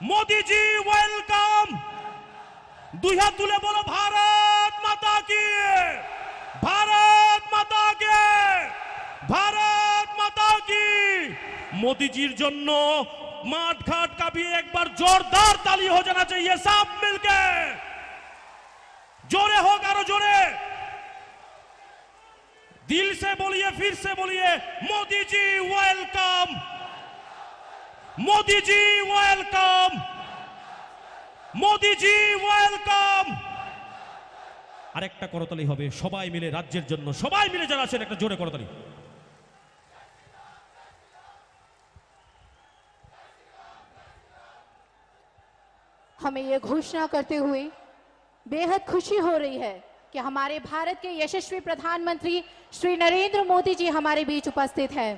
মোদিজি welcome দুই হাত তুলে বলো ভারত মাতা কি ভারত মাতা কে ভারত মাতা কি মোদিজির জন্য মাঠ घाट কাঁপিয়ে একবার জোরদার তালি हो जाना चाहिए सब मिलके जोरे होगा আরো জোরে दिल से बोलिए फिर से बोलिए मोदी जी वेलकम मोदी जी वेलकम মোদি জি ওয়েলকাম আরেকটা করতালি হবে সবাই মিলে রাজ্যের জন্য সবাই মিলে যারা আছেন একটা জোরে করতালি हमें ये घोषणा करते हुए बेहद खुशी हो रही है कि हमारे भारत के यशस्वी प्रधानमंत्री श्री नरेंद्र मोदी जी हमारे बीच उपस्थित हैं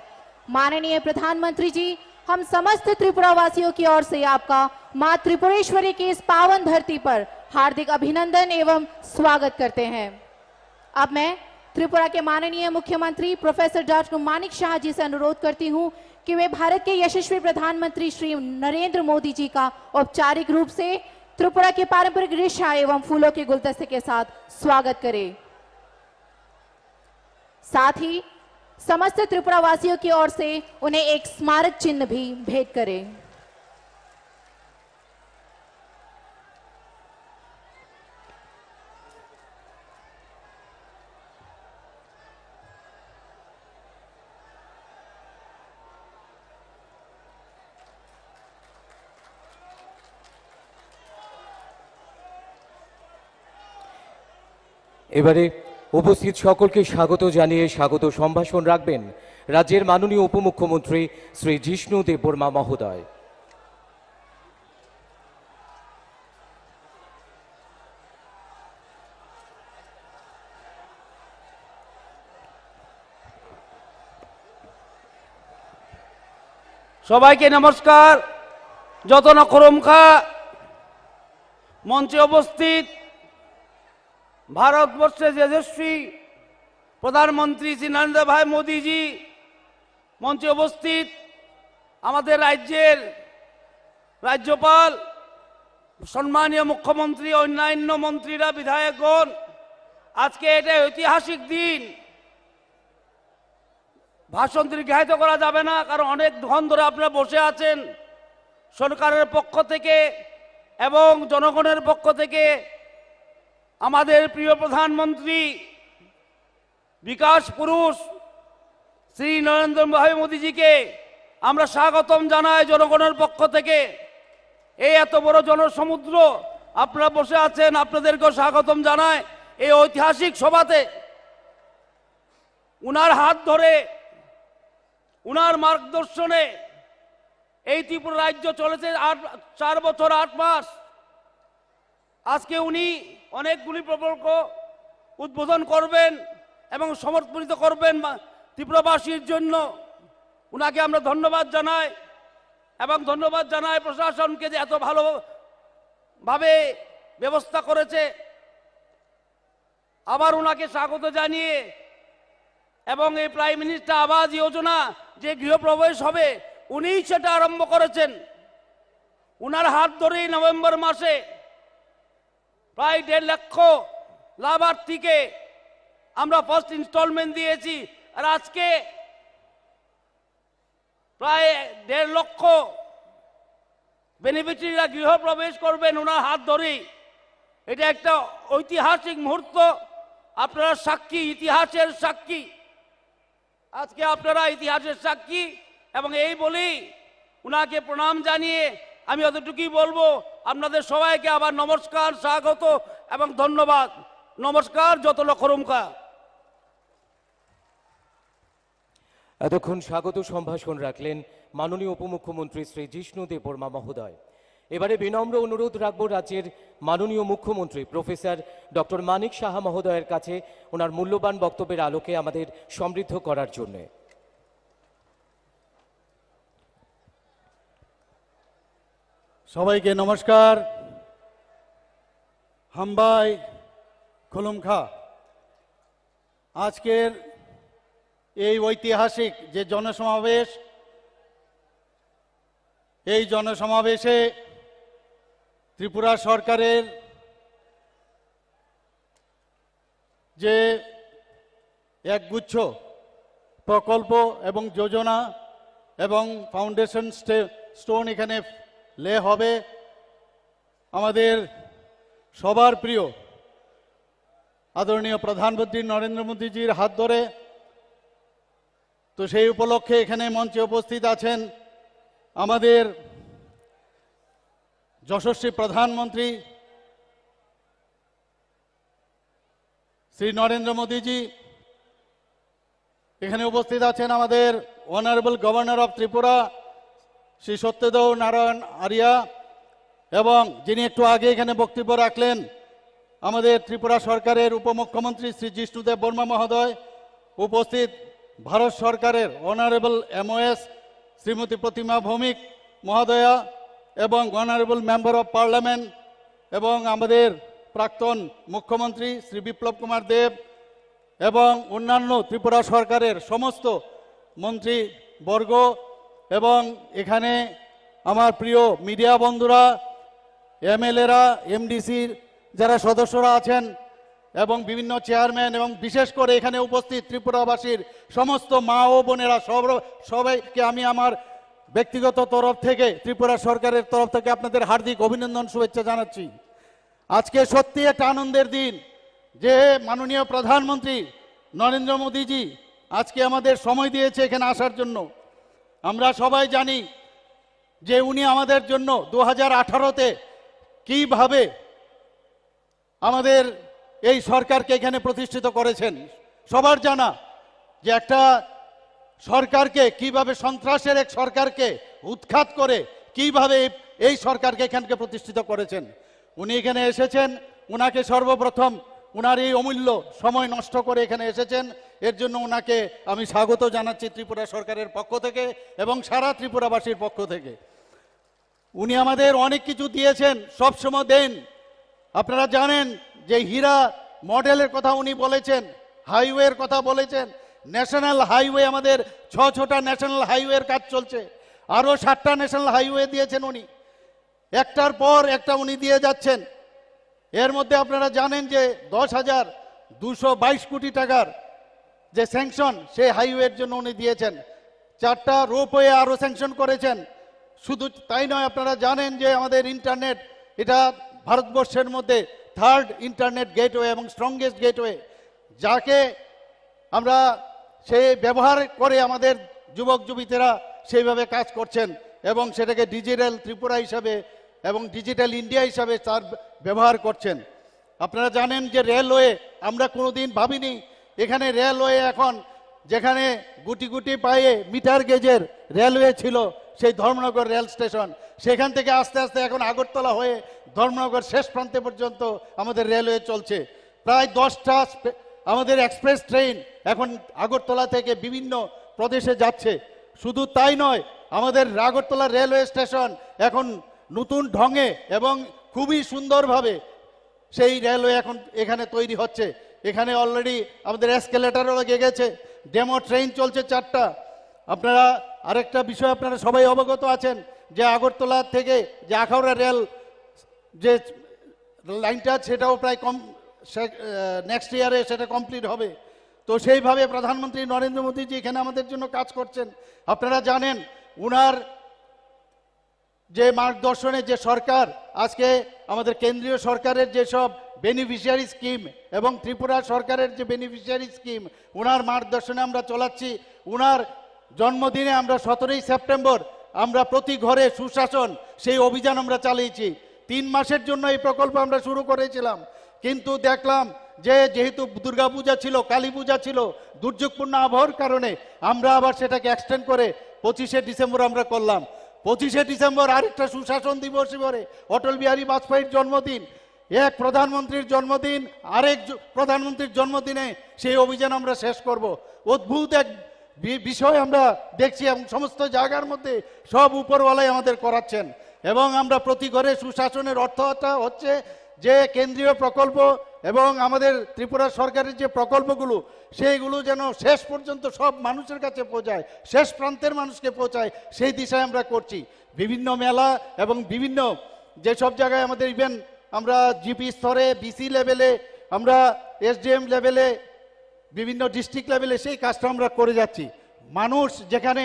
माननीय प्रधानमंत्री जी हम समस्त त्रिपुरा वासियों की ओर से आपका माँ त्रिपुरेश्वरी की इस पावन धरती पर हार्दिक अभिनंदन एवं स्वागत करते हैं। अब मैं त्रिपुरा के माननीय मुख्यमंत्री प्रोफेसर डॉक्टर मानिक शाह जी से अनुरोध करती हूँ कि वे भारत के यशस्वी प्रधानमंत्री श्री नरेंद्र मोदी जी का औपचारिक रूप से त्रिपुरा के पारंपरिक रिक्शा एवं फूलों के गुलदस्ते के साथ स्वागत करें। साथ ही समस्त त्रिपुरा वासियों की ओर से उन्हें एक स्मारक चिन्ह भी भेंट करें এবারে উপস্থিত সকলকে স্বাগত জানিয়ে স্বাগত সম্ভাষণ রাখবেন রাজ্যের মাননীয় উপমুখ্যমন্ত্রী শ্রী জিষ্ণু দেববর্মা মহোদয়। সবাইকে নমস্কার। যত নখরমখা মঞ্চে উপস্থিত ভারতবর্ষের যশস্বী প্রধানমন্ত্রী শ্রী নরেন্দ্র ভাই মোদীজি মঞ্চে উপস্থিত আমাদের রাজ্যের রাজ্যপাল, সম্মানীয় মুখ্যমন্ত্রী, অন্যান্য মন্ত্রীরা, বিধায়কগণ, আজকে এটা ঐতিহাসিক দিন। ভাষণ দীর্ঘায়িত করা যাবে না, কারণ অনেক ধন ধরে আপনারা বসে আছেন। সরকারের পক্ষ থেকে এবং জনগণের পক্ষ থেকে আমাদের প্রিয় প্রধানমন্ত্রী বিকাশ পুরুষ, শ্রী নরেন্দ্র ভাই মোদীজিকে আমরা স্বাগতম জানাই জনগণের পক্ষ থেকে। এই এত বড় জনসমুদ্র, আপনারা বসে আছেন, আপনাদেরকেও স্বাগতম জানায় এই ঐতিহাসিক সভাতে। উনার হাত ধরে, উনার মার্গদর্শনে এই ত্রিপুরা রাজ্য চলেছে আট, চার বছর আট মাস। আজকে উনি অনেকগুলি প্রকল্প উদ্বোধন করবেন এবং সমর্পিত করবেন ত্রিপুরাবাসীর জন্য। উনাকে আমরা ধন্যবাদ জানাই এবং ধন্যবাদ জানাই প্রশাসনকে যে এত ভালোভাবে ব্যবস্থা করেছে। আবার ওনাকে স্বাগত জানিয়ে এবং এই প্রাইম মিনিস্টার আবাস যোজনা যে গৃহপ্রবেশ হবে, উনিই সেটা আরম্ভ করেছেন। উনার হাত ধরেই নভেম্বর মাসে প্রায় দেড় লক্ষ লাভার্থীকে আমরা ফার্স্ট ইনস্টলমেন্ট দিয়েছি আর আজকে প্রায় দেড় লক্ষ বেনিফিশিয়ারিরা গৃহপ্রবেশ করবেন ওনার হাত ধরেই। এটা একটা ঐতিহাসিক মুহূর্ত, আপনারা সাক্ষী, ইতিহাসের সাক্ষী। আজকে আপনারা ইতিহাসের সাক্ষী এবং এই বলেই ওনাকে প্রণাম জানিয়ে আমি অতটুকুই বলব, আপনাদের সবাইকে আবার নমস্কার, স্বাগত এবং ধন্যবাদ। নমস্কার যত লক্ষরমকা এতক্ষণ স্বাগত সম্ভাষণ রাখলেন মাননীয় উপমুখ্যমন্ত্রী শ্রী জিষ্ণু দেববর্মা মহোদয়। এবারে বিনম্র অনুরোধ রাখব রাজ্যের মাননীয় মুখ্যমন্ত্রী, প্রফেসর ডক্টর মানিক সাহা মহোদয়ের কাছে ওনার মূল্যবান বক্তব্যের আলোকে আমাদের সমৃদ্ধ করার জন্যে। সবাইকে নমস্কার। হাম্বাই খুলুমখা আজকের এই ঐতিহাসিক যে জনসমাবেশ, এই জনসমাবেশে ত্রিপুরা সরকারের যে একগুচ্ছ প্রকল্প এবং যোজনা এবং ফাউন্ডেশন স্টোন এখানে লে হবে আমাদের সবার প্রিয় আদরণীয় প্রধানমন্ত্রী নরেন্দ্র মোদীজির হাত ধরে। তো সেই উপলক্ষে এখানে মঞ্চে উপস্থিত আছেন আমাদের যশস্বী প্রধানমন্ত্রী শ্রী নরেন্দ্র মোদীজি। এখানে উপস্থিত আছেন আমাদের honourable governor of Tripura Shri Satyadev Narayan Arya এবং যিনি একটু আগে এখানে বক্তব্য রাখলেন, আমাদের ত্রিপুরা সরকারের উপমুখ্যমন্ত্রী শ্রী জিষ্ণুদেব বর্মা মহোদয়, উপস্থিত ভারত সরকারের অনারেবল এমওএস শ্রীমতী প্রতিমা ভৌমিক মহোদয়া এবং অনারেবল মেম্বার অফ পার্লামেন্ট এবং আমাদের প্রাক্তন মুখ্যমন্ত্রী শ্রী বিপ্লব কুমার দেব এবং অন্যান্য ত্রিপুরা সরকারের সমস্ত মন্ত্রী বর্গ এবং এখানে আমার প্রিয় মিডিয়া বন্ধুরা, এমএলএরা, এমডিসির যারা সদস্যরা আছেন এবং বিভিন্ন চেয়ারম্যান এবং বিশেষ করে এখানে উপস্থিত ত্রিপুরাবাসীর সমস্ত মা ও বোনেরা, সব সবাইকে আমি আমার ব্যক্তিগত তরফ থেকে, ত্রিপুরা সরকারের তরফ থেকে আপনাদের হার্দিক অভিনন্দন শুভেচ্ছা জানাচ্ছি। আজকে সত্যি একটা আনন্দের দিন, যে মাননীয় প্রধানমন্ত্রী নরেন্দ্র মোদীজি আজকে আমাদের সময় দিয়েছে এখানে আসার জন্য। আমরা সবাই জানি যে উনি আমাদের জন্য দু হাজার আঠারোতে কীভাবে আমাদের এই সরকারকে এখানে প্রতিষ্ঠিত করেছেন। সবার জানা যে একটা সরকারকে, কীভাবে সন্ত্রাসের এক সরকারকে উৎখাত করে, কীভাবে এই- সরকারকে এখানকে প্রতিষ্ঠিত করেছেন। উনি এখানে এসেছেন, উনাকে সর্বপ্রথম উনার এই অমূল্য সময় নষ্ট করে এখানে এসেছেন। এর জন্য ওনাকে আমি স্বাগত জানাচ্ছি ত্রিপুরা সরকারের পক্ষ থেকে এবং সারা ত্রিপুরাবাসীর পক্ষ থেকে। উনি আমাদের অনেক কিছু দিয়েছেন সবসময় দেন। আপনারা জানেন যে হীরা মডেলের কথা উনি বলেছেন, হাইওয়ের কথা বলেছেন। ন্যাশনাল হাইওয়ে আমাদের ছ ছটা ন্যাশনাল হাইওয়ের কাজ চলছে। আরও সাতটা ন্যাশনাল হাইওয়ে দিয়েছেন উনি। একটার পর একটা উনি দিয়ে যাচ্ছেন। এর মধ্যে আপনারা জানেন যে দশ হাজার দুশো বাইশ কোটি টাকার যে স্যাংশন সেই হাইওয়ের জন্য উনি দিয়েছেন। চারটা রোপওয়ে আরও স্যাংশন করেছেন। শুধু তাই নয়, আপনারা জানেন যে আমাদের ইন্টারনেট এটা ভারতবর্ষের মধ্যে থার্ড ইন্টারনেট গেটওয়ে এবং স্ট্রংগেস্ট গেটওয়ে যাকে আমরা সে ব্যবহার করে আমাদের যুবক, যুবতীরা সেইভাবে কাজ করছেন এবং সেটাকে ডিজিটাল ত্রিপুরা হিসাবে এবং ডিজিটাল ইন্ডিয়া হিসাবে তার ব্যবহার করছেন। আপনারা জানেন যে রেলওয়ে আমরা কোনোদিন ভাবিনি। এখানে রেলওয়ে এখন যেখানে গুটি গুটি পায়ে মিটার গেজের রেলওয়ে ছিল, সেই ধর্মনগর রেল স্টেশন। সেখান থেকে আস্তে আস্তে এখন আগরতলা হয়ে ধর্মনগর শেষ প্রান্তে পর্যন্ত আমাদের রেলওয়ে চলছে। প্রায় দশটা আমাদের এক্সপ্রেস ট্রেন এখন আগরতলা থেকে বিভিন্ন প্রদেশে যাচ্ছে। শুধু তাই নয়, আমাদের আগরতলা রেলওয়ে স্টেশন এখন নতুন ঢঙে এবং খুবই সুন্দরভাবে সেই রেলওয়ে এখন এখানে তৈরি হচ্ছে। এখানে অলরেডি আমাদের এসকেলেটারও গেছে ডেমো ট্রেন চলছে চারটা। আপনারা আরেকটা বিষয় আপনারা সবাই অবগত আছেন যে আগরতলা থেকে যে আখাউড়া রেল যে লাইনটা, সেটাও প্রায় কম নেক্সট ইয়ারে সেটা কমপ্লিট হবে। তো সেইভাবে প্রধানমন্ত্রী নরেন্দ্র মোদীজি এখানে আমাদের জন্য কাজ করছেন। আপনারা জানেন, উনার যে মার্গদর্শনে যে সরকার, আজকে আমাদের কেন্দ্রীয় সরকারের যেসব বেনিফিশিয়ারি স্কিম এবং ত্রিপুরা সরকারের যে বেনিফিশিয়ারি স্কিম উনার মার্গদর্শনে আমরা চলাচ্ছি। উনার জন্মদিনে আমরা সতেরোই সেপ্টেম্বর আমরা প্রতি ঘরে সুশাসন, সেই অভিযান আমরা চালিয়েছি। তিন মাসের জন্য এই প্রকল্প আমরা শুরু করেছিলাম। কিন্তু দেখলাম যে যেহেতু দুর্গাপূজা ছিল, কালী পূজা ছিল, দুর্যোগপূর্ণ আবহাওয়ার কারণে আমরা আবার সেটাকে এক্সটেন্ড করে পঁচিশে ডিসেম্বর আমরা করলাম। পঁচিশে ডিসেম্বর আরেকটা সুশাসন দিবস হিসেবে অটল বিহারী বাজপেয়ীর জন্মদিন। এক প্রধানমন্ত্রীর জন্মদিন, আরেক প্রধানমন্ত্রীর জন্মদিনে সেই অভিযান আমরা শেষ করব। অদ্ভুত এক বিষয় আমরা দেখছি এবং সমস্ত জায়গার মধ্যে সব উপরওয়ালাই আমাদের করাচ্ছেন। এবং আমরা প্রতি ঘরে সুশাসনের অর্থটা হচ্ছে যে কেন্দ্রীয় প্রকল্প এবং আমাদের ত্রিপুরা সরকারের যে প্রকল্পগুলো, সেইগুলো যেন শেষ পর্যন্ত সব মানুষের কাছে পৌঁছায়, শেষ প্রান্তের মানুষকে পৌঁছায়, সেই দিশায় আমরা করছি। বিভিন্ন মেলা এবং বিভিন্ন যেসব জায়গায় আমাদের ইভেন আমরা জিপি স্তরে, বিসি লেভেলে, আমরা এসডিএম লেভেলে, বিভিন্ন ডিস্ট্রিক্ট লেভেলে সেই কাজটা আমরা করে যাচ্ছি। মানুষ যেখানে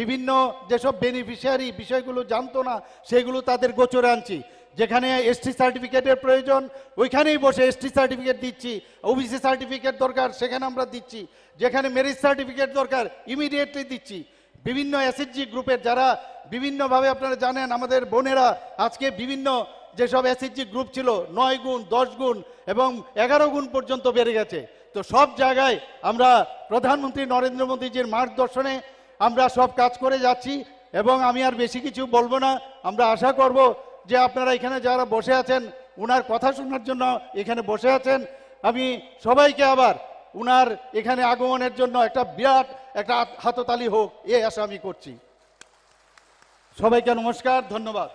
বিভিন্ন যেসব বেনিফিশিয়ারি বিষয়গুলো জানতো না সেগুলো তাদের গোচরে আনছি। যেখানে এসটি সার্টিফিকেটের প্রয়োজন, ওইখানেই বসে এসটি সার্টিফিকেট দিচ্ছি। ওবিসি সার্টিফিকেট দরকার, সেখানে আমরা দিচ্ছি। যেখানে মেরিট সার্টিফিকেট দরকার ইমিডিয়েটলি দিচ্ছি। বিভিন্ন এসএসজি গ্রুপের যারা বিভিন্নভাবে আপনারা জানেন, আমাদের বোনেরা আজকে বিভিন্ন যেসব এসএসজি গ্রুপ ছিল, নয় গুণ, দশ গুণ এবং এগারো গুণ পর্যন্ত বেড়ে গেছে। তো সব জায়গায় আমরা প্রধানমন্ত্রী নরেন্দ্র মোদীজির মার্গদর্শনে আমরা সব কাজ করে যাচ্ছি এবং আমি আর বেশি কিছু বলব না। আমরা আশা করব যে আপনারা এখানে যারা বসে আছেন উনার কথা শোনার জন্য এখানে বসে আছেন আমি সবাইকে আবার উনার এখানে আগমনের জন্য একটা বিরাট একটা হাত- হাততালি হোক এই আশা আমি করছি সবাইকে নমস্কার ধন্যবাদ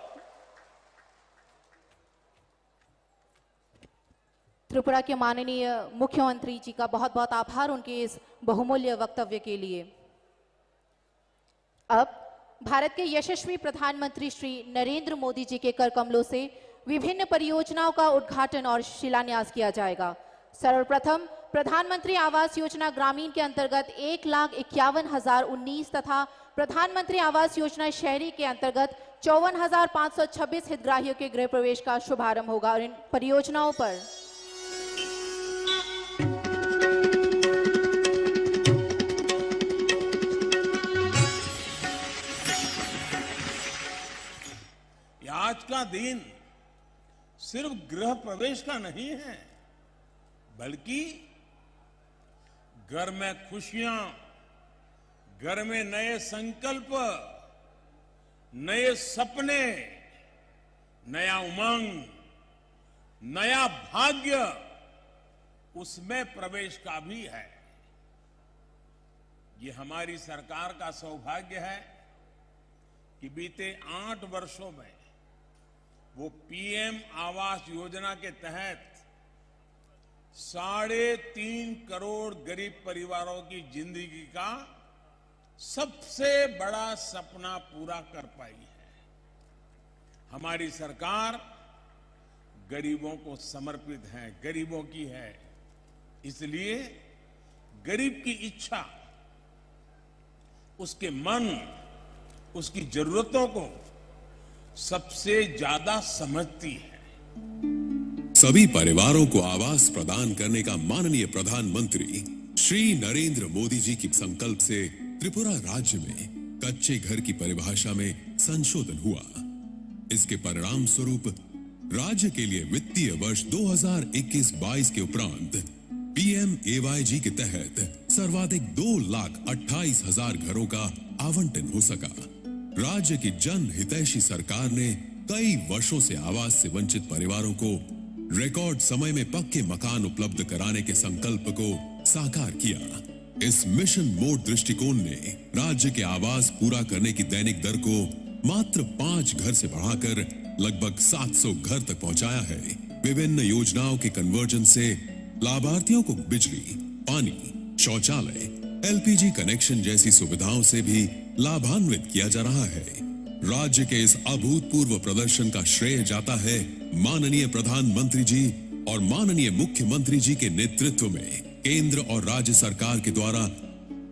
त्रिपुरा के माननीय मुख्यमंत्री जी का बहुत बहुत आभार उनके इस बहुमूल्य वक्तव्य के लिए अब भारत के यशस्वी प्रधानमंत्री श्री नरेंद्र मोदी जी के कर कमलों से विभिन्न परियोजनाओं का उद्घाटन और शिलान्यास किया जाएगा। सर्वप्रथम, प्रधानमंत्री आवास योजना ग्रामीण के अंतर्गत एक लाख इक्यावन हज़ार उन्नीस तथा प्रधानमंत्री आवास योजना शहरी के अंतर्गत चौवन हज़ार पाँच सौ छब्बीस हितग्राहियों के गृह प्रवेश का शुभारंभ होगा और इन परियोजनाओं पर दिन सिर्फ़ गृह प्रवेश का नहीं है, बल्कि घर में खुशियाँ, घर में नए संकल्प, नए सपने, नया उमंग, नया भाग्य उसमें प्रवेश का भी है। ये हमारी सरकार का सौभाग्य है कि बीते आठ वर्षों में वो पीएम आवास योजना के तहत साढ़े तीन करोड़ गरीब परिवारों की ज़िंदगी का सबसे बड़ा सपना पूरा कर पाई है। हमारी सरकार गरीबों को समर्पित है, गरीबों की है। इसलिए गरीब की इच्छा, उसके मन, उसकी जरूरतों को सबसे ज़्यादा समझती है। सभी परिवारों को आवास प्रदान करने का माननीय प्रधानमंत्री श्री नरेंद्र मोदी जी के संकल्प से त्रिपुरा राज्य में कच्चे घर की परिभाषा में संशोधन हुआ। इसके परिणाम स्वरूप राज्य के लिए वित्तीय वर्ष 2021-22 के उपरांत पीएम के तहत सर्वाधिक दो लाख अट्ठाईस हज़ार घरों का आवंटन हो सका। राज्य की जन हितैषी सरकार ने कई वर्षों से आवास से वंचित परिवारों को रिकॉर्ड समय में पक्के मकान उपलब्ध कराने के संकल्प को साकार किया। इस मिशन मोड दृष्टिकोण ने राज्य के आवास पूरा करने की दैनिक दर को मात्र पाँच घर से बढ़ाकर लगभग 700 घर तक पहुँचाया है। विभिन्न योजनाओं के कन्वर्जन से लाभार्थियों को बिजली, पानी, शौचालय एलपीजी कनेक्शन जैसी सुविधाओं से भी लाभान्वित किया जा रहा है। राज्य के इस अभूतपूर्व प्रदर्शन का श्रेय जाता है माननीय प्रधानमंत्री जी और माननीय मुख्यमंत्री जी के नेतृत्व में केंद्र और राज्य सरकार के द्वारा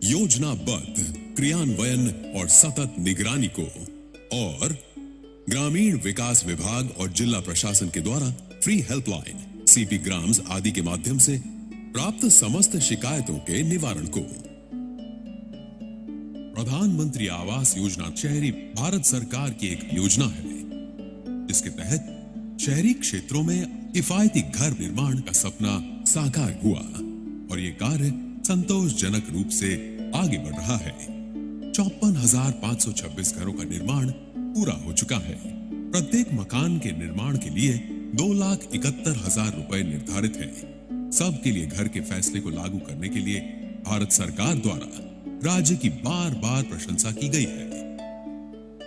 योजनाबद्ध क्रियान्वयन और सतत निगरानी को और ग्रामीण विकास विभाग और जिला प्रशासन के द्वारा फ्री हेल्पलाइन सीपी ग्राम्स आदि के माध्यम से प्राप्त समस्त शिकायतों के निवारण को प्रधानमंत्री आवास योजना शहरी भारत सरकार की एक योजना है। जिसके तहत शहरी क्षेत्रों में किफायती घर निर्माण का सपना साकार हुआ और ये कार्य संतोषजनक रूप से आगे बढ़ रहा है। चौपन हज़ार पाँच सौ छब्बीस घरों का निर्माण पूरा हो चुका है। प्रत्येक मकान के निर्माण के लिए दो लाख इकहत्तर हज़ार रूपए निर्धारित है। सबके लिए घर के फैसले को लागू करने के लिए भारत सरकार द्वारा राज्य की बार बार प्रशंसा की गई है।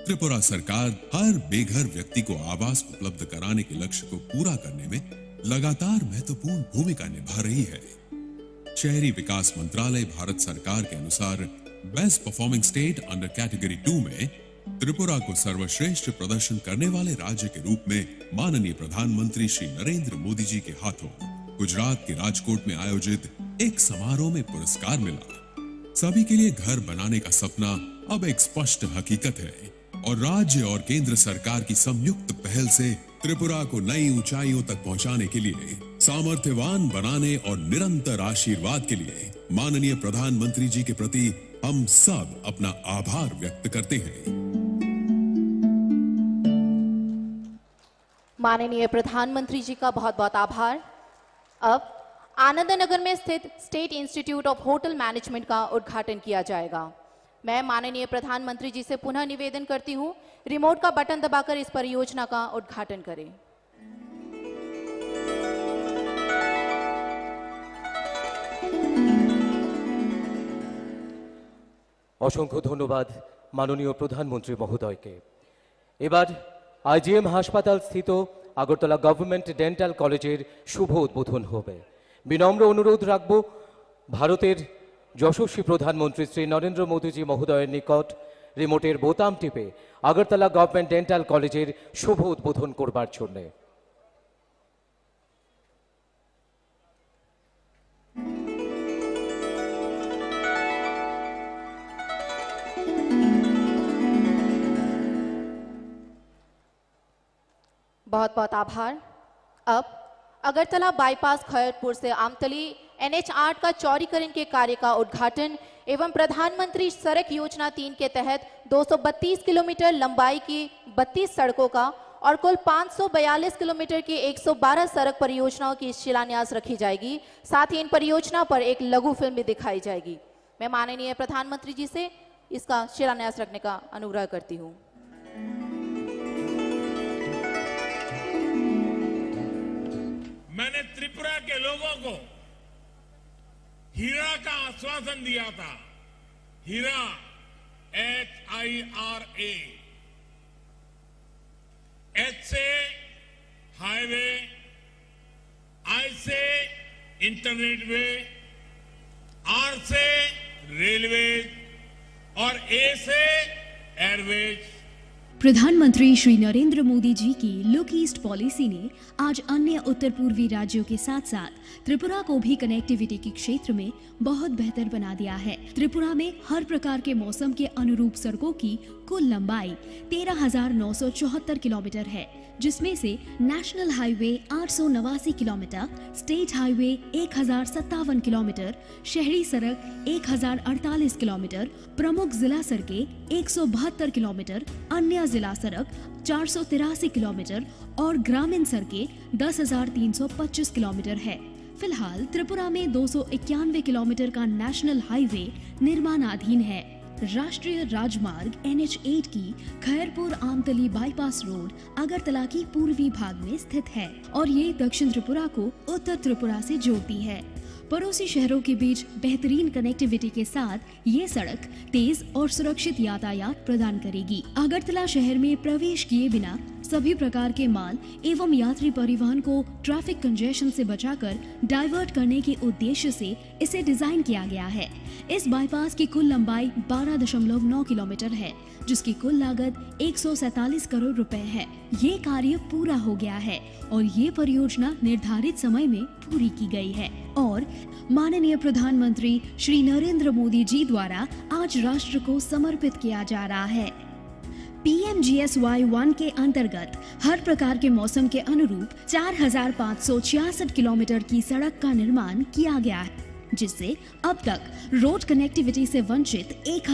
त्रिपुरा सरकार हर बेघर व्यक्ति को आवास उपलब्ध कराने के लक्ष्य को पूरा करने में लगातार महत्वपूर्ण भूमिका निभा रही है। शहरी विकास मंत्रालय भारत सरकार के अनुसार best performing state under category two में त्रिपुरा को सर्वश्रेष्ठ प्रदर्शन करने वाले राज्य के रूप में माननीय प्रधानमंत्री श्री नरेंद्र मोदी जी के हाथों गुजरात के राजकोट में आयोजित एक समारोह में पुरस्कार मिला। सभी के लिए घर बनाने का सपना अब एक स्पष्ट हकीकत है और राज्य और केंद्र सरकार की संयुक्त पहल से त्रिपुरा को नई ऊंचाइयों तक पहुँचाने के लिए, सामर्थ्यवान बनाने और निरंतर आशीर्वाद के लिए माननीय प्रधानमंत्री जी के प्रति हम सब अपना आभार व्यक्त करते हैं। माननीय प्रधानमंत्री जी का बहुत बहुत आभार। अब आनंद नगर में स्थित state institute of hotel management का उद्घाटन किया जाएगा मैं माननीय प्रधानमंत्री जी से पुनः निवेदन करती हूं रिमोट का बटन दबाकर इस परियोजना का उद्घाटन करें অসংখ্য ধন্যবাদ মাননীয় প্রধানমন্ত্রী মহোদয়কে এবার আইজিএম হাসপাতাল স্থিত আগরতলা গভর্নমেন্ট ডেন্টাল কলেজের শুভ উদ্বোধন হবে বিনম্র অনুরোধ রাখব ভারতের যশস্বী প্রধানমন্ত্রী শ্রী নরেন্দ্র মোদীজি মহোদয়ের নিকট রিমোটের বোতাম টিপে আগরতলা গভর্নমেন্ট ডেন্টাল কলেজের শুভ উদ্বোধন করবার জন্যে बहुत बहुत आभार अब अगरतला बाईपास खैरपुर से आमतली एनएच आठ का चौड़ीकरण के कार्य का उद्घाटन एवं प्रधानमंत्री सड़क योजना तीन के तहत 232 किलोमीटर लंबाई की 32 सड़कों का और कुल 542 किलोमीटर की 112 सड़क परियोजनाओं की शिलान्यास रखी जाएगी। साथ ही इन परियोजना पर एक लघु फ़िल्म भी दिखाई जाएगी। मैं माननीय प्रधानमंत्री जी से इसका शिलान्यास रखने का अनुग्रह करती हूँ। मैंने त्रिपुरा के लोगों को हीरा का आश्वासन दिया था। हीरा H I R A H से हाईवे आई से इंटरनेट वे आर से रेलवे और ए से एयरवेज प्रधानमंत्री श्री नरेंद्र मोदी जी की लुक ईस्ट पॉलिसी ने आज अन्य उत्तर पूर्वी राज्यों के साथ साथ त्रिपुरा को भी कनेक्टिविटी के क्षेत्र में बहुत बेहतर बना दिया है। त्रिपुरा में हर प्रकार के मौसम के अनुरूप सड़कों की कुल लंबाई तेरह किलोमीटर है जिसमें से नेशनल हाईवे आठ सौ नवासी किलोमीटर स्टेट हाईवे एक हज़ार सत्तावन किलोमीटर शहरी सड़क एक हज़ार अड़तालीस किलोमीटर प्रमुख जिला सड़कें एक सौ बहत्तर किलोमीटर अन्य जिला सड़क चार सौ तिरासी किलोमीटर और ग्रामीण सड़कें 10,325 किलोमीटर है। फ़िलहाल त्रिपुरा में दो सौ इक्यानवे किलोमीटर का नेशनल हाईवे निर्माणाधीन है। राष्ट्रीय राजमार्ग NH8 की खैरपुर आमतली बाईपास रोड अगरतला की पूर्वी भाग में स्थित है और ये दक्षिण त्रिपुरा को उत्तर त्रिपुरा से जोड़ती है। पड़ोसी शहरों के बीच बेहतरीन कनेक्टिविटी के साथ ये सड़क तेज और सुरक्षित यातायात प्रदान करेगी। अगरतला शहर में प्रवेश किए बिना सभी प्रकार के माल एवं यात्री परिवहन को ट्रैफ़िक कंजेशन से बचाकर डाइवर्ट करने के उद्देश्य से इसे डिज़ाइन किया गया है। इस बाईपास की कुल लंबाई 12.9 किलोमीटर है, जिसकी कुल लागत एक करोड़ रुपए है। ये कार्य पूरा हो गया है और ये परियोजना निर्धारित समय में पूरी की गई है। और माननीय प्रधानमंत्री श्री नरेंद्र मोदी जी द्वारा आज राष्ट्र को समर्पित किया जा रहा है। पीएमजीएसवाई वन के अंतर्गत हर प्रकार के मौसम के अनुरूप चार हज़ार पाँच सौ छियासठ किलोमीटर की सड़क का निर्माण किया गया है। जिससे अब तक रोड कनेक्टिविटी से वंचित एक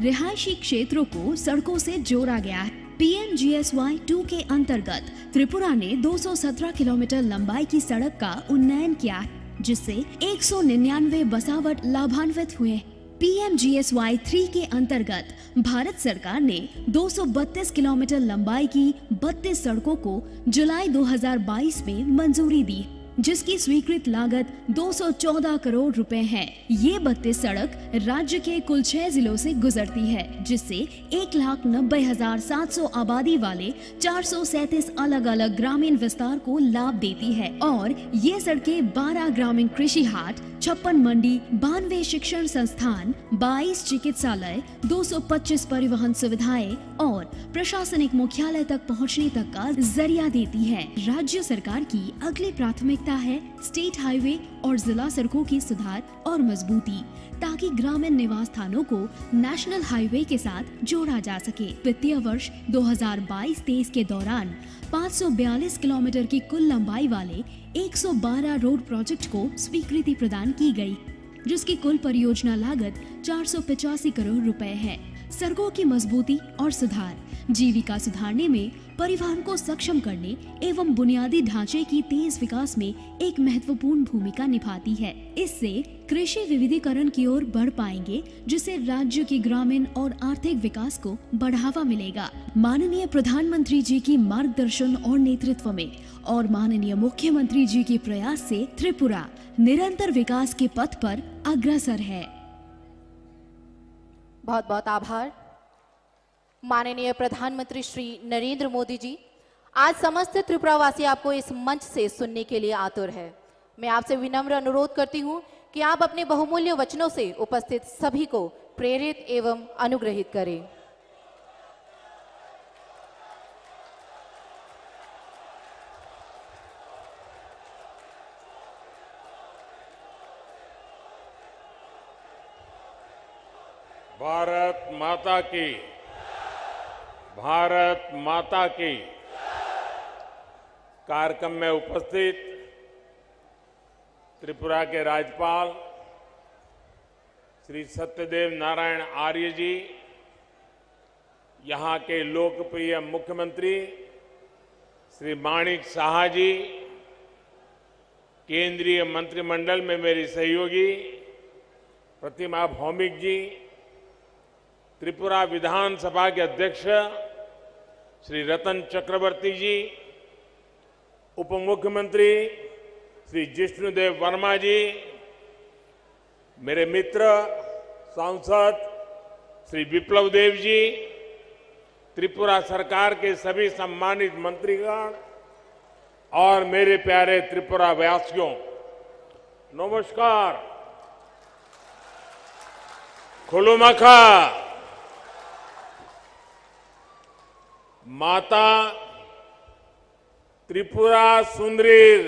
रिहायशी क्षेत्रों को सड़कों से जोड़ा गया है। पीएमजीएसवाई टू के अंतर्गत त्रिपुरा ने 217 किलोमीटर लंबाई की सड़क का उन्नयन किया है, जिससे एक सौ निन्यानवे बसावट लाभान्वित हुए पीएमजीएसवाई थ्री के अंतर्गत भारत सरकार ने 232 किलोमीटर लंबाई की 32 सड़कों को जुलाई 2022 में मंजूरी दी। जिसकी स्वीकृत लागत 214 करोड़ रुपए है। ये बत्तीस सड़क राज्य के कुल छह जिलों से गुजरती है, जिससे एक लाख नब्बे हज़ार सात सौ आबादी वाले चार सौ सैतीस अलग अलग ग्रामीण विस्तार को लाभ देती है। और ये सड़कें 12 ग्रामीण कृषि हाट छप्पन मंडी बानवे शिक्षण संस्थान 22 चिकित्सालय 225 परिवहन सुविधाएँ और प्रशासनिक मुख्यालय तक पहुँचने तक का ज़रिया देती है। राज्य सरकार की अगली प्राथमिकता है स्टेट हाईवे और जिला सड़कों की सुधार और मजबूती, ताकि ग्रामीण निवास स्थानों को नेशनल हाईवे के साथ जोड़ा जा सके। वित्तीय वर्ष 2022-23 के दौरान 542 किलोमीटर की कुल लंबाई वाले 112 रोड प्रोजेक्ट को स्वीकृति प्रदान की गई, जिसकी कुल परियोजना लागत चार सौ पचासी करोड़ रुपए है। सड़कों की मजबूती और सुधार। जीविका सुधारने में परिवहन को सक्षम करने एवं बुनियादी ढांचे की तेज विकास में एक महत्वपूर्ण भूमिका निभाती है। इससे कृषि विविधीकरण की ओर बढ़ पाएँगे, जिससे राज्य के ग्रामीण और आर्थिक विकास को बढ़ावा मिलेगा। माननीय प्रधानमंत्री जी की मार्गदर्शन और नेतृत्व में और माननीय मुख्यमंत्री जी के प्रयास से त्रिपुरा निरंतर विकास के पथ पर अग्रसर है। बहुत बहुत आभार। माननीय प्रधानमंत्री श्री नरेंद्र मोदी जी, आज समस्त त्रिपुरावासी आपको इस मंच से सुनने के लिए आतुर है। मैं आपसे विनम्र अनुरोध करती हूँ कि आप अपने बहुमूल्य वचनों से उपस्थित सभी को प्रेरित एवं अनुग्रहित करें। भारत माता की भारत माता की कार्यक्रम में उपस्थित त्रिपुरा के राज्यपाल श्री सत्यदेव नारायण आर्य जी, यहाँ के लोकप्रिय मुख्यमंत्री श्री माणिक साहा जी, केंद्रीय मंत्रिमंडल में मेरी सहयोगी प्रतिमा भौमिक जी, त्रिपुरा विधानसभा के अध्यक्ष श्री रतन चक्रवर्ती जी उप मुख्यमंत्री श्री जिष्णुदेव वर्मा जी, मेरे मित्र सांसद श्री विप्लव देव जी, त्रिपुरा सरकार के सभी सम्मानित मंत्रीगण और मेरे प्यारे त्रिपुरा व्यासियों नमस्कार। खुलुमखा। माता त्रिपुरा सुंदरीर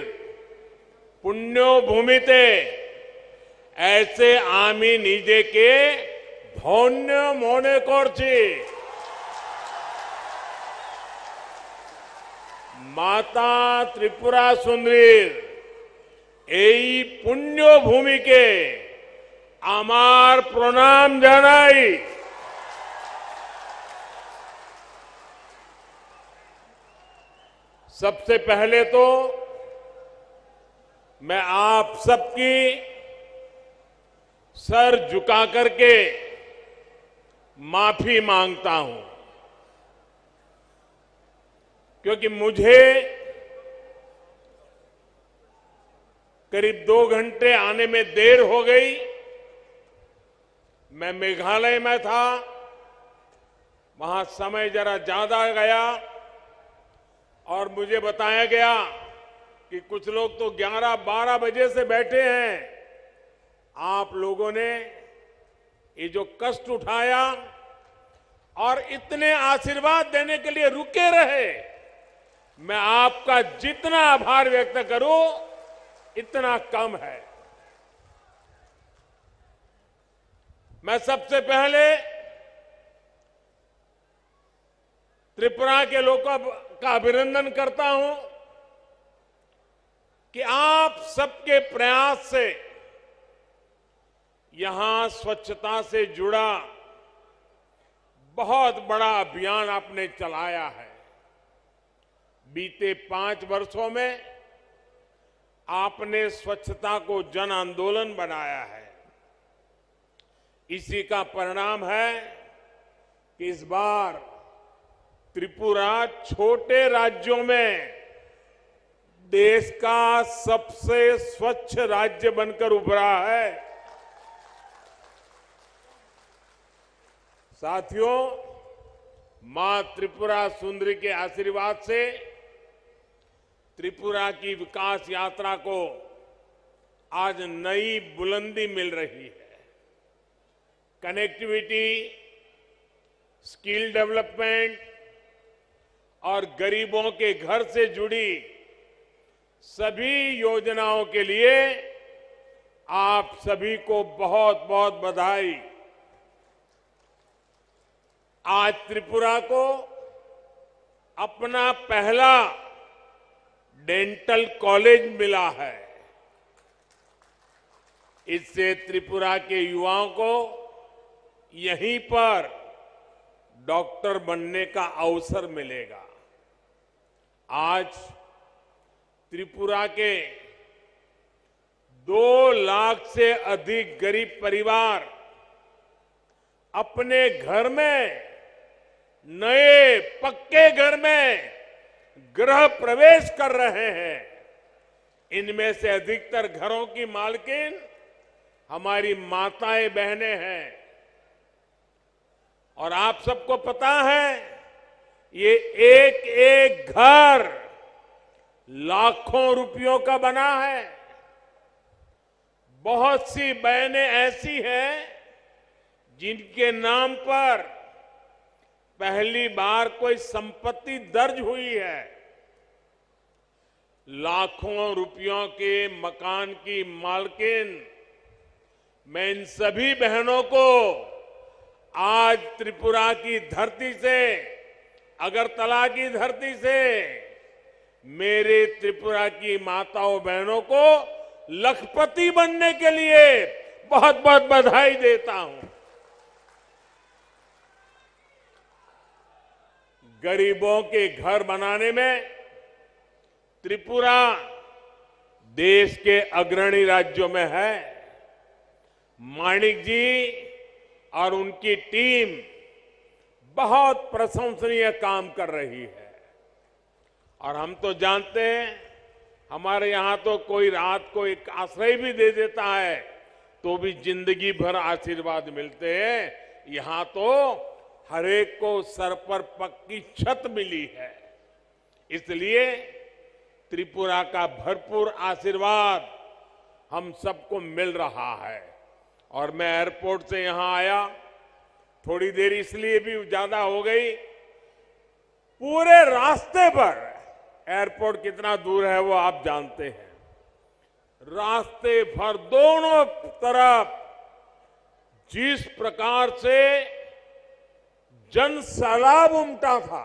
पुण्यो भूमिते ऐसे आमी निजे के धन्य মনে করছি মাতা ত্রিপুরা সুন্দরীর এই পুণ্য ভূমিকে আমার প্রণাম জানাই सबसे पहले तो मैं आप सबकी सर झुका करके माफ़ी माँगता हूँ। क्योंकि मुझे करीब दो घंटे आने में देर हो गई। मैं मेघालय में था, वहाँ समय जरा ज़्यादा गया। और मुझे बताया गया कि कुछ लोग तो 11-12 बजे से बैठे हैं। आप लोगों ने ये जो कष्ट उठाया और इतने आशीर्वाद देने के लिए रुके रहे, मैं आपका जितना आभार व्यक्त करूँ, इतना कम है। मैं सबसे पहले त्रिपुरा के लोगों का अभिनंदन करता हूँ कि आप सबके प्रयास से यहाँ स्वच्छता से जुड़ा बहुत बड़ा अभियान आपने चलाया है। बीते पाँच वर्षों में आपने स्वच्छता को जन आंदोलन बनाया है। इसी का परिणाम है कि इस बार त्रिपुरा छोटे राज्यों में देश का सबसे स्वच्छ राज्य बनकर उभरा है। साथियों, माँ त्रिपुरा सुंदरी के आशीर्वाद से त्रिपुरा की विकास यात्रा को आज नई बुलंदी मिल रही है। कनेक्टिविटी, स्किल डेवलपमेंट और गरीबों के घर से जुड़ी सभी योजनाओं के लिए आप सभी को बहुत बहुत बधाई। आज त्रिपुरा को अपना पहला डेंटल कॉलेज मिला है। इससे त्रिपुरा के युवाओं को यहीं पर डॉक्टर बनने का अवसर मिलेगा। आज त्रिपुरा के दो लाख से अधिक गरीब परिवार अपने घर में, नए पक्के घर में गृह प्रवेश कर रहे हैं। इनमें से अधिकतर घरों की मालकिन हमारी माताएँ बहनें हैं। और आप सबको पता है ये एक एक घर लाखों रुपयों का बना है। बहुत सी बहनें ऐसी हैं जिनके नाम पर पहली बार कोई संपत्ति दर्ज हुई है। लाखों रुपयों के मकान की मालकिन, मैं इन सभी बहनों को आज त्रिपुरा की धरती से अगरतला की धरती से मेरे त्रिपुरा की माताओं बहनों को लखपति बनने के लिए बहुत बहुत बधाई देता हूँ। गरीबों के घर बनाने में त्रिपुरा देश के अग्रणी राज्यों में है। माणिक जी और उनकी टीम बहुत प्रशंसनीय काम कर रही है। और हम तो जानते हैं, हमारे यहाँ तो कोई रात को एक आश्रय भी दे देता है तो भी ज़िंदगी भर आशीर्वाद मिलते हैं। यहाँ तो हरेक को सर पर पक्की छत मिली है। इसलिए त्रिपुरा का भरपूर आशीर्वाद हम सबको मिल रहा है। और मैं एयरपोर्ट से यहाँ आया थोड़ी देर इसलिए भी ज़्यादा हो गई। पूरे रास्ते पर, एयरपोर्ट कितना दूर है वो आप जानते हैं। रास्ते भर दोनों तरफ़ जिस प्रकार से जन सैलाब उमटा था,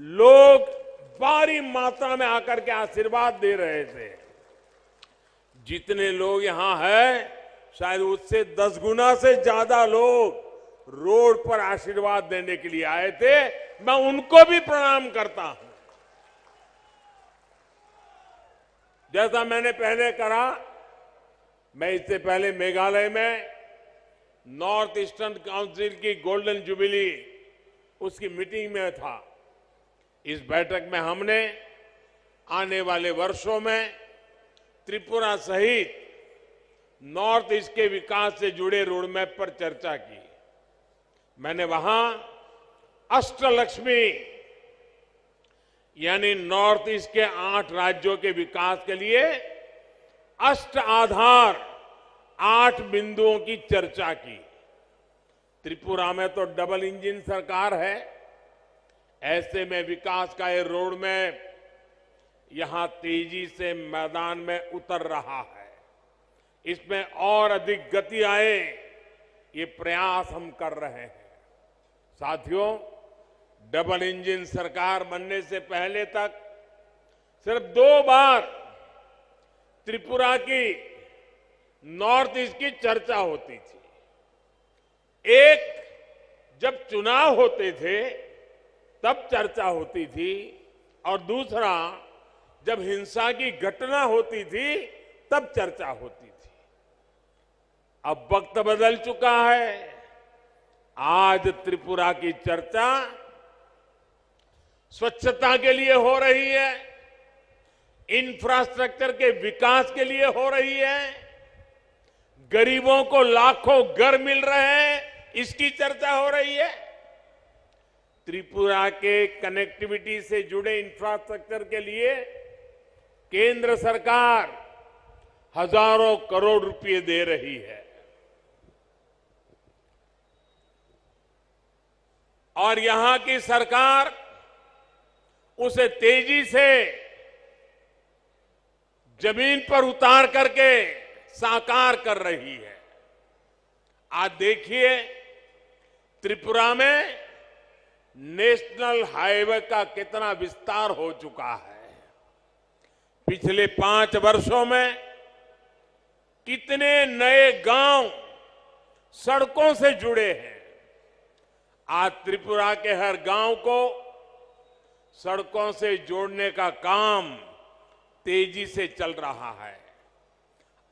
लोग भारी मात्रा में आकर के आशीर्वाद दे रहे थे। जितने लोग यहाँ हैं, शायद उससे दस गुना से ज़्यादा लोग रोड पर आशीर्वाद देने के लिए आए थे। मैं उनको भी प्रणाम करता हूँ। जैसा मैंने पहले करा मैं इससे पहले मेघालय में नॉर्थ ईस्टर्न काउंसिल की गोल्डन जुबिली, उसकी मीटिंग में था। इस बैठक में हमने आने वाले वर्षों में त्रिपुरा सहित नॉर्थ ईस्ट के विकास से जुड़े रोडमैप पर चर्चा की। मैंने वहाँ अष्टलक्ष्मी, यानी नॉर्थ ईस्ट के आठ राज्यों के विकास के लिए अष्ट आधार, आठ बिंदुओं की चर्चा की। त्रिपुरा में तो डबल इंजन सरकार है। ऐसे में विकास का ये रोड मैप यहाँ तेज़ी से मैदान में उतर रहा है। इसमें और अधिक गति आए, ये प्रयास हम कर रहे हैं। साथियों डबल इंजन सरकार बनने से पहले तक सिर्फ़ दो बार त्रिपुरा की नॉर्थ ईस्ट की चर्चा होती थी। एक जब चुनाव होते थे, तब चर्चा होती थी और दूसरा जब हिंसा की घटना होती थी, तब चर्चा होती थी। अब वक्त बदल चुका है। आज त्रिपुरा की चर्चा स्वच्छता के लिए हो रही है इंफ्रास्ट्रक्चर के विकास के लिए हो रही है, गरीबों को लाखों घर मिल रहे हैं, इसकी चर्चा हो रही है। त्रिपुरा के कनेक्टिविटी से जुड़े इंफ्रास्ट्रक्चर के लिए केंद्र सरकार हज़ारों करोड़ रुपए दे रही है। और यहाँ की सरकार उसे तेज़ी से ज़मीन पर उतार करके साकार कर रही है। आज देखिए, त्रिपुरा में नेशनल हाईवे का कितना विस्तार हो चुका है। पिछले पाँच वर्षों में कितने नए गाँव सड़कों से जुड़े हैं। आज त्रिपुरा के हर गाँव को सड़कों से जोड़ने का काम तेज़ी से चल रहा है।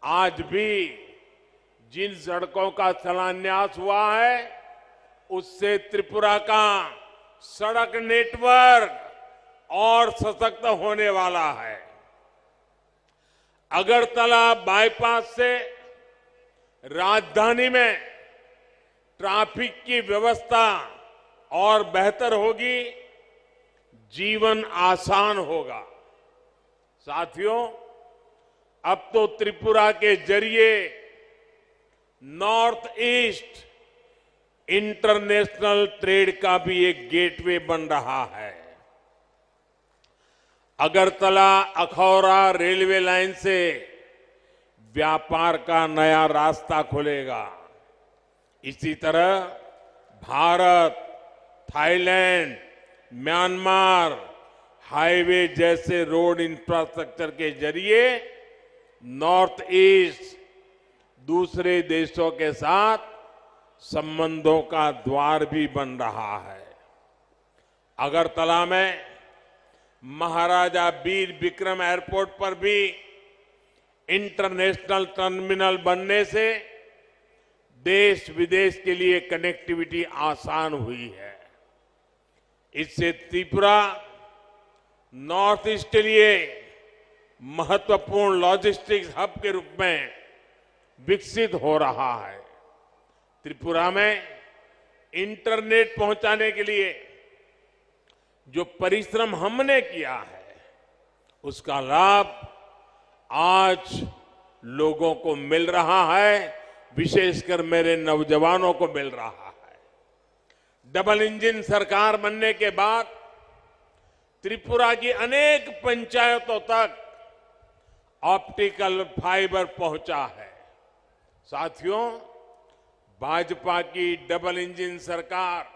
आज भी जिन सड़कों का शिलान्यास हुआ है, उससे त्रिपुरा का सड़क नेटवर्क और सशक्त होने वाला है। अगरतला बाईपास से राजधानी में ट्रैफ़िक की व्यवस्था और बेहतर होगी, जीवन आसान होगा। साथियों, अब तो त्रिपुरा के ज़रिए नॉर्थ ईस्ट इंटरनेशनल ट्रेड का भी एक गेटवे बन रहा है। अगरतला, अखौरा रेलवे लाइन से व्यापार का नया रास्ता खुलेगा। इसी तरह भारत, थाईलैंड, म्यांमार, हाईवे जैसे रोड इंफ्रास्ट्रक्चर के ज़रिए नॉर्थ ईस्ट, दूसरे देशों के साथ संबंधों का द्वार भी बन रहा है। अगरतला में महाराजा वीर विक्रम एयरपोर्ट पर भी इंटरनेशनल टर्मिनल बनने से देश विदेश के लिए कनेक्टिविटी आसान हुई है। इससे त्रिपुरा नॉर्थ ईस्ट के लिए महत्वपूर्ण लॉजिस्टिक्स हब के रूप में विकसित हो रहा है। त्रिपुरा में इंटरनेट पहुँचाने के लिए जो परिश्रम हमने किया है, उसका लाभ आज लोगों को मिल रहा है। विशेषकर मेरे नौजवानों को मिल रहा है। डबल इंजन सरकार बनने के बाद त्रिपुरा की अनेक पंचायतों तक ऑप्टिकल फाइबर पहुँचा है। साथियों, भाजपा की डबल इंजन सरकार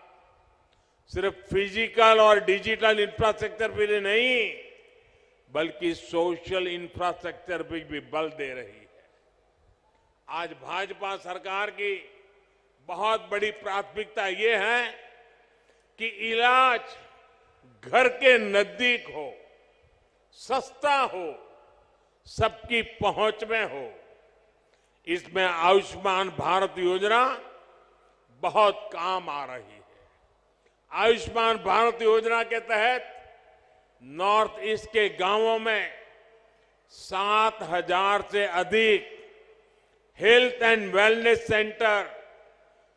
सिर्फ़ फ़िज़िकल और डिजिटल इंफ्रास्ट्रक्चर पे ही नहीं, बल्कि सोशल इंफ्रास्ट्रक्चर पे भी बल दे रही है। आज भाजपा सरकार की बहुत बड़ी प्राथमिकता ये है कि इलाज घर के नज़दीक हो, सस्ता हो, सबकी पहुँच में हो। इसमें आयुष्मान भारत योजना बहुत काम आ रही है। आयुष्मान भारत योजना के तहत नॉर्थ ईस्ट के गाँवों में सात हज़ार से अधिक हेल्थ एंड वेलनेस सेंटर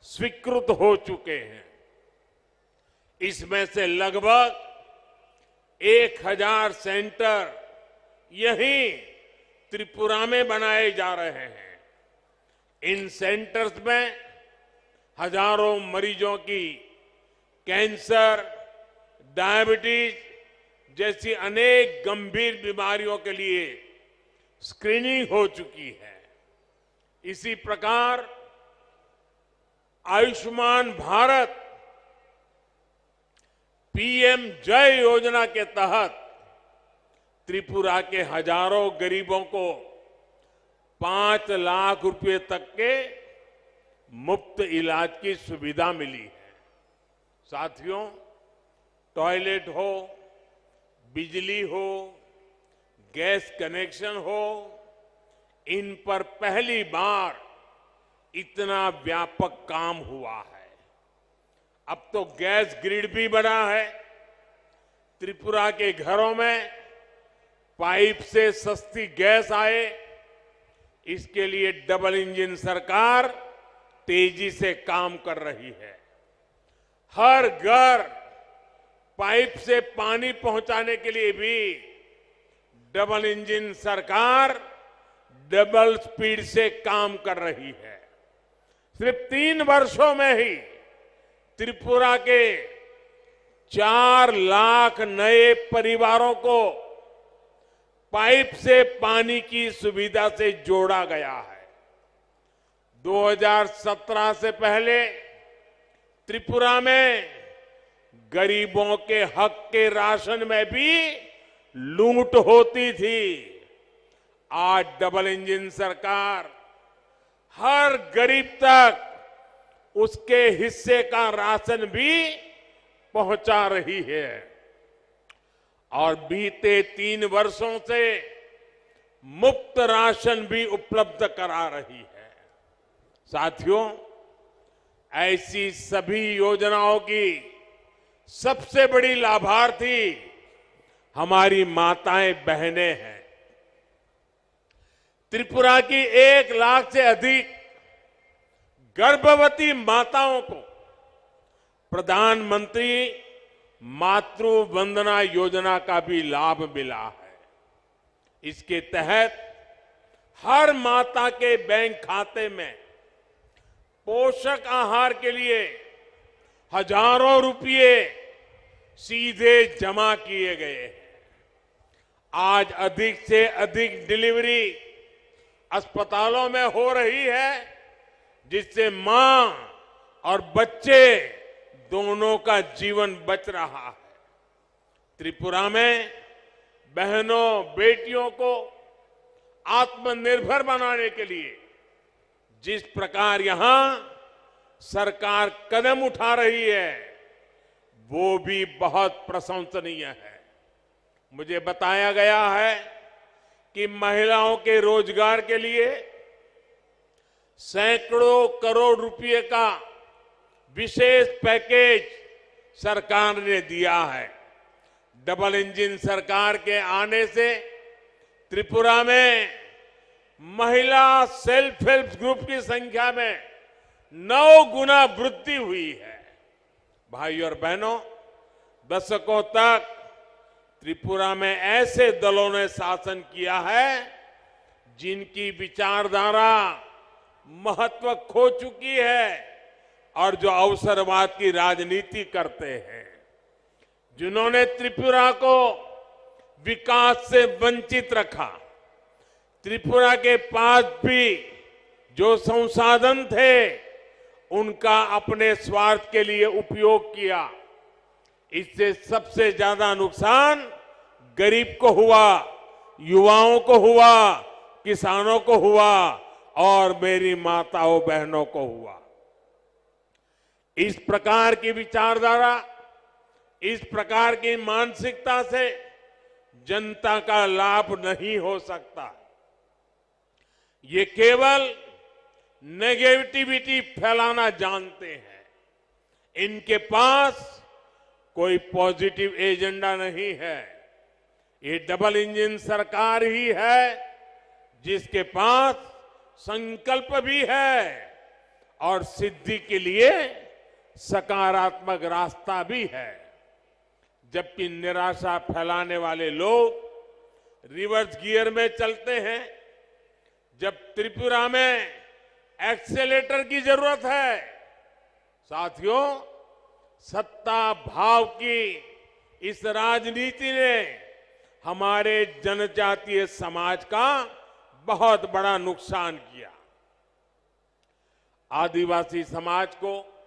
स्वीकृत हो चुके हैं। इसमें से लगभग एक हज़ार सेंटर यहीं त्रिपुरा में बनाए जा रहे हैं। इन सेंटर्स में हज़ारों मरीजों की कैंसर, डायबिटीज़ जैसी अनेक गंभीर बीमारियों के लिए स्क्रीनिंग हो चुकी है। इसी प्रकार आयुष्मान भारत पीएम जय योजना के तहत त्रिपुरा के हज़ारों गरीबों को पाँच लाख रुपए तक के मुफ़्त इलाज की सुविधा मिली है। साथियों, टॉयलेट हो, बिजली हो, गैस कनेक्शन हो इन पर पहली बार इतना व्यापक काम हुआ है। अब तो गैस ग्रिड भी बना है। त्रिपुरा के घरों में पाइप से सस्ती गैस आए। इसके लिए डबल इंजन सरकार तेज़ी से काम कर रही है। हर घर पाइप से पानी पहुँचाने के लिए भी डबल इंजन सरकार डबल स्पीड से काम कर रही है। सिर्फ़ तीन वर्षों में ही त्रिपुरा के चार लाख नए परिवारों को पाइप से पानी की सुविधा से जोड़ा गया है। 2017 से पहले त्रिपुरा में गरीबों के हक के राशन में भी लूट होती थी। आज डबल इंजन सरकार हर गरीब तक उसके हिस्से का राशन भी पहुँचा रही है। और बीते तीन वर्षों से मुफ़्त राशन भी उपलब्ध करा रही है। साथियों, ऐसी सभी योजनाओं की सबसे बड़ी लाभार्थी हमारी माताएँ बहनें हैं। त्रिपुरा की एक लाख से अधिक गर्भवती माताओं को प्रधानमंत्री मातृ वंदना योजना का भी लाभ मिला है। इसके तहत हर माता के बैंक खाते में पोषक आहार के लिए हज़ारों रुपये सीधे जमा किए गए हैं। आज अधिक से अधिक डिलीवरी अस्पतालों में हो रही है, जिससे माँ और बच्चे दोनों का जीवन बच रहा है। त्रिपुरा में बहनों, बेटियों को आत्मनिर्भर बनाने के लिए जिस प्रकार यहाँ सरकार कदम उठा रही है, वो भी बहुत प्रशंसनीय है। मुझे बताया गया है कि महिलाओं के रोज़गार के लिए सैकड़ों करोड़ रुपए का विशेष पैकेज सरकार ने दिया है। डबल इंजन सरकार के आने से त्रिपुरा में महिला सेल्फ हेल्प ग्रुप की संख्या में नौ गुना वृद्धि हुई है। भाई और बहनों, दशकों तक त्रिपुरा में ऐसे दलों ने शासन किया है जिनकी विचारधारा महत्व खो चुकी है और जो अवसरवाद की राजनीति करते हैं, जिन्होंने त्रिपुरा को विकास से वंचित रखा। त्रिपुरा के पास भी जो संसाधन थे, उनका अपने स्वार्थ के लिए उपयोग किया। इससे सबसे ज़्यादा नुकसान गरीब को हुआ, युवाओं को हुआ, किसानों को हुआ और मेरी माताओं बहनों को हुआ। इस प्रकार की विचारधारा, इस प्रकार की मानसिकता से जनता का लाभ नहीं हो सकता। ये केवल नेगेटिविटी फैलाना जानते हैं। इनके पास कोई पॉजिटिव एजेंडा नहीं है। ये डबल इंजन सरकार ही है, जिसके पास संकल्प भी है और सिद्धि के लिए सकारात्मक रास्ता भी है। जबकि निराशा फैलाने वाले लोग रिवर्स गियर में चलते हैं। जब त्रिपुरा में एक्सेलेटर की ज़रूरत है, साथियों सत्ता भाव की इस राजनीति ने हमारे जनजातीय समाज का बहुत बड़ा नुकसान किया। आदिवासी समाज को,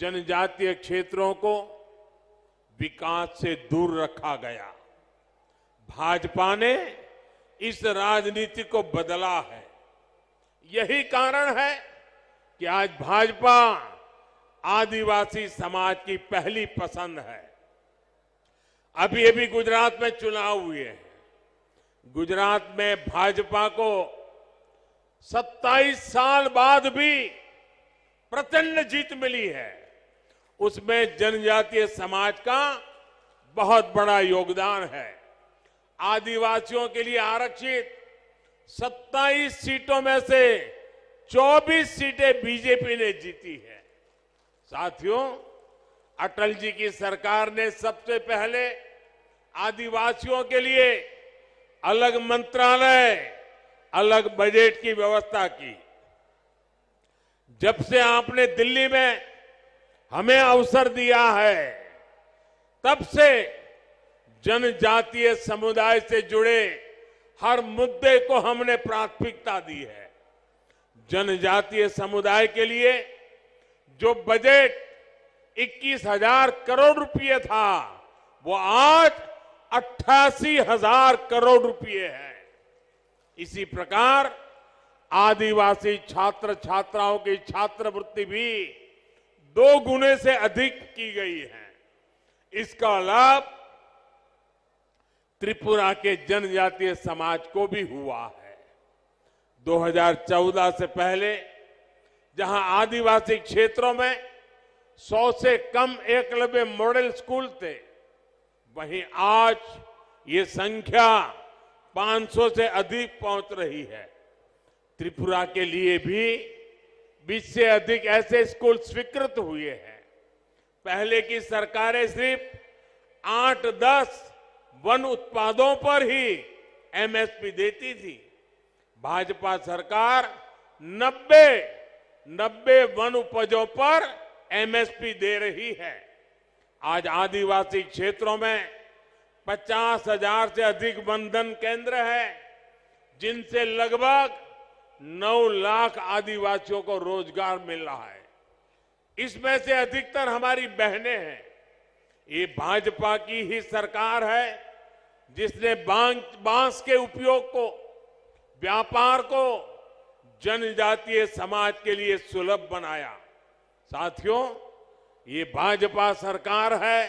जनजातीय क्षेत्रों को विकास से दूर रखा गया। भाजपा ने इस राजनीति को बदला है। यही कारण है कि आज भाजपा आदिवासी समाज की पहली पसंद है। अभी अभी गुजरात में चुनाव हुए हैं। गुजरात में भाजपा को 27 साल बाद भी प्रचंड जीत मिली है। उसमें जनजातीय समाज का बहुत बड़ा योगदान है। आदिवासियों के लिए आरक्षित 27 सीटों में से 24 सीटें बीजेपी ने जीती है। साथियों, अटल जी की सरकार ने सबसे पहले आदिवासियों के लिए अलग मंत्रालय, अलग बजट की व्यवस्था की। जब से आपने दिल्ली में हमें अवसर दिया है, तब से जनजातीय समुदाय से जुड़े हर मुद्दे को हमने प्राथमिकता दी है। जनजातीय समुदाय के लिए जो बजट इक्कीस हज़ार करोड़ रुपए था, वो आज अट्ठासी हज़ार करोड़ रुपए है। इसी प्रकार आदिवासी छात्र छात्राओं की छात्रवृत्ति भी दो गुने से अधिक की गई है। इसका लाभ त्रिपुरा के जनजातीय समाज को भी हुआ है। 2014 से पहले जहाँ आदिवासी क्षेत्रों में 100 से कम एकलव्य मॉडल स्कूल थे, वहीं आज ये संख्या 500 से अधिक पहुँच रही है। त्रिपुरा के लिए भी 20 से अधिक ऐसे स्कूल स्वीकृत हुए हैं। पहले की सरकारें सिर्फ़ 8-10 वन उत्पादों पर ही एमएसपी देती थी। भाजपा सरकार 90 90 वन उपजों पर एमएसपी दे रही है। आज आदिवासी क्षेत्रों में पचास हज़ार से अधिक बंधन केंद्र है, जिनसे लगभग 9 लाख आदिवासियों को रोज़गार मिल रहा है। इसमें से अधिकतर हमारी बहनें हैं। ये भाजपा की ही सरकार है, जिसने बाँस के उपयोग को, व्यापार को जनजातीय समाज के लिए सुलभ बनाया। साथियों, ये भाजपा सरकार है,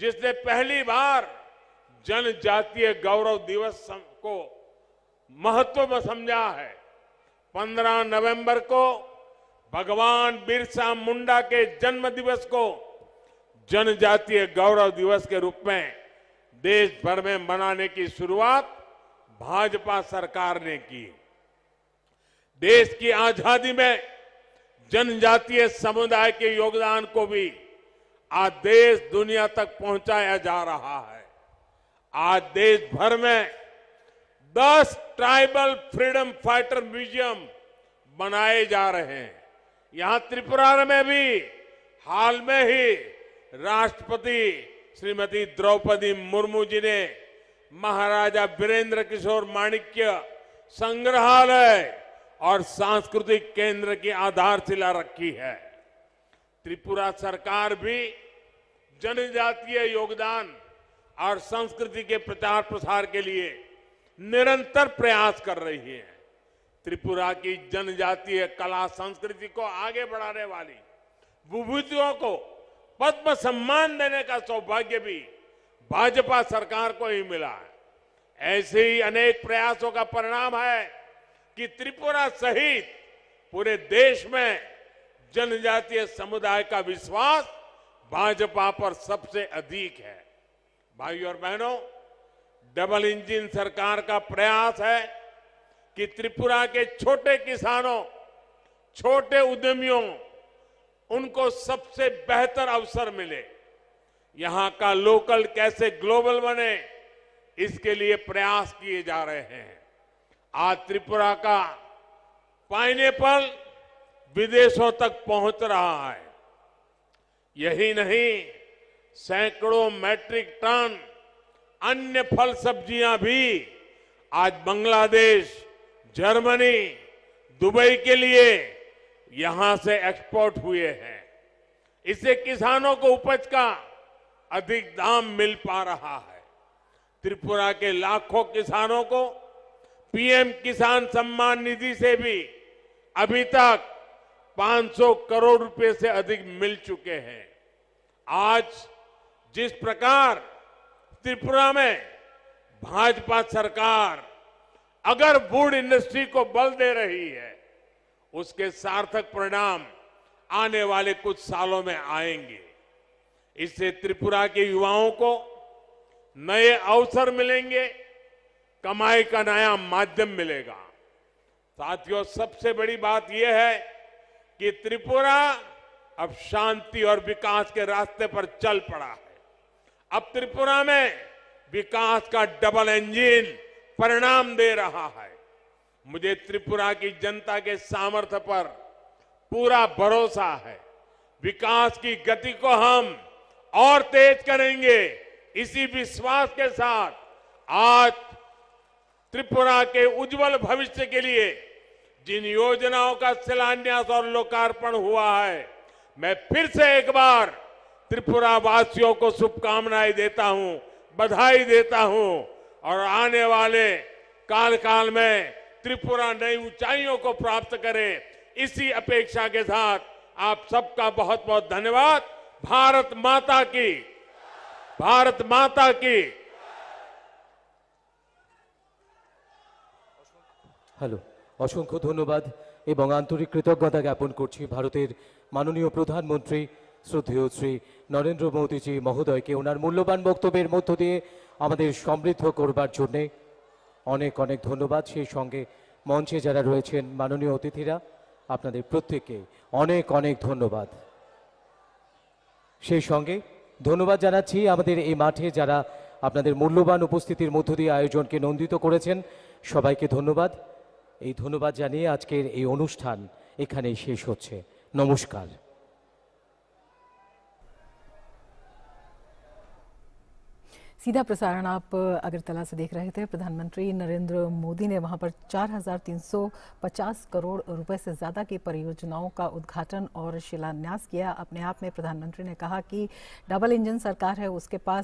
जिसने पहली बार जनजातीय गौरव दिवस को महत्व समझा है। 15 नवंबर को भगवान बिरसा मुंडा के जन्म दिवस को जनजातीय गौरव दिवस के रूप में देश भर में मनाने की शुरुआत भाजपा सरकार ने की। देश की आज़ादी में जनजातीय समुदाय के योगदान को भी आज देश दुनिया तक पहुँचाया जा रहा है। आज देश भर में 10 ट्राइबल फ्रीडम फाइटर म्यूज़ियम बनाए जा रहे हैं। यहाँ त्रिपुरा में भी, हाल में ही राष्ट्रपति श्रीमती द्रौपदी मुर्मू जी ने महाराजा वीरेंद्र किशोर माणिक्य संग्रहालय और सांस्कृतिक केंद्र की आधारशिला रखी है। त्रिपुरा सरकार भी जनजातीय योगदान और संस्कृति के प्रचार प्रसार के लिए निरंतर प्रयास कर रही है। त्रिपुरा की जनजातीय कला संस्कृति को आगे बढ़ाने वाली विभूतियों को पद्म सम्मान देने का सौभाग्य भी भाजपा सरकार को ही मिला है। ऐसे ही अनेक प्रयासों का परिणाम है कि त्रिपुरा सहित पूरे देश में जनजातीय समुदाय का विश्वास भाजपा पर सबसे अधिक है। भाइयों और बहनों, डबल इंजन सरकार का प्रयास है कि त्रिपुरा के छोटे किसानों, छोटे उद्यमियों, उनको सबसे बेहतर अवसर मिले। यहाँ का लोकल कैसे ग्लोबल बने, इसके लिए प्रयास किए जा रहे हैं। आज त्रिपुरा का पाइनएपल विदेशों तक पहुँच रहा है। यही नहीं, सैकड़ों मैट्रिक टन अन्य फल सब्ज़ियाँ भी आज बांग्लादेश, जर्मनी, दुबई के लिए यहाँ से एक्सपोर्ट हुए हैं। इससे किसानों को उपज का अधिक दाम मिल पा रहा है। त्रिपुरा के लाखों किसानों को पीएम किसान सम्मान निधि से भी अभी तक 500 करोड़ रुपए से अधिक मिल चुके हैं। आज जिस प्रकार त्रिपुरा में भाजपा सरकार अगर वुड इंडस्ट्री को बल दे रही है, उसके सार्थक परिणाम आने वाले कुछ सालों में आएँगे। इससे त्रिपुरा के युवाओं को नए अवसर मिलेंगे। कमाई का नया माध्यम मिलेगा। साथियों, सबसे बड़ी बात यह है कि त्रिपुरा अब शांति और विकास के रास्ते पर चल पड़ा है। अब त्रिपुरा में विकास का डबल इंजन परिणाम दे रहा है। मुझे त्रिपुरा की जनता के सामर्थ्य पर पूरा भरोसा है। विकास की गति को हम और तेज करेंगे। इसी विश्वास के साथ आज त्रिपुरा के उज्जवल भविष्य के लिए जिन योजनाओं का शिलान्यास और लोकार्पण हुआ है, मैं फिर से एक बार त्रिपुरा वासियों को शुभकामनाएँ देता हूँ, बधाई देता हूँ, और आने वाले काल काल में त्रिपुरा नई ऊंचाइयों को प्राप्त करे। इसी अपेक्षा के साथ आप सबका बहुत बहुत धन्यवाद। भारत माता की, भारत माता की। হ্যালো, অসংখ্য ধন্যবাদ এবং আন্তরিক কৃতজ্ঞতা জ্ঞাপন করছি ভারতের মাননীয় প্রধানমন্ত্রী শ্রদ্ধেয় শ্রী নরেন্দ্র মোদীজি মহোদয়কে। ওনার মূল্যবান বক্তব্যের মধ্য দিয়ে আমাদের সমৃদ্ধ করবার জন্যে অনেক অনেক ধন্যবাদ। সেই সঙ্গে মঞ্চে যারা রয়েছেন মাননীয় অতিথিরা, আপনাদের প্রত্যেককে অনেক অনেক ধন্যবাদ। সেই সঙ্গে ধন্যবাদ জানাচ্ছি আমাদের এই মাঠে যারা আপনাদের মূল্যবান উপস্থিতির মধ্য দিয়ে আয়োজনকে নন্দিত করেছেন, সবাইকে ধন্যবাদ। এই ধন্যবাদ জানিয়ে আজকের এই অনুষ্ঠান এখানেই শেষ হচ্ছে নমস্কার सीधा प्रसारण आप अगरतला से देख रहे थे प्रधानमंत्री नरेंद्र मोदी ने वहां पर 4,350 करोड़ रुपए से ज्यादा की परियोजनाओं का उद्घाटन और शिलान्यास किया अपने आप में प्रधानमंत्री ने कहा कि डबल इंजन सरकार है उसके पास